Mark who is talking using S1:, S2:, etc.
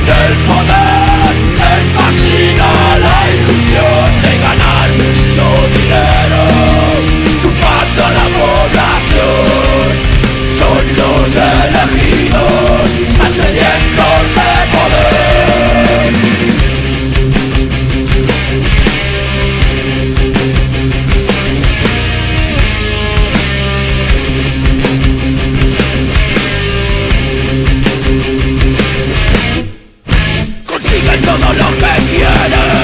S1: Handel von no back quiere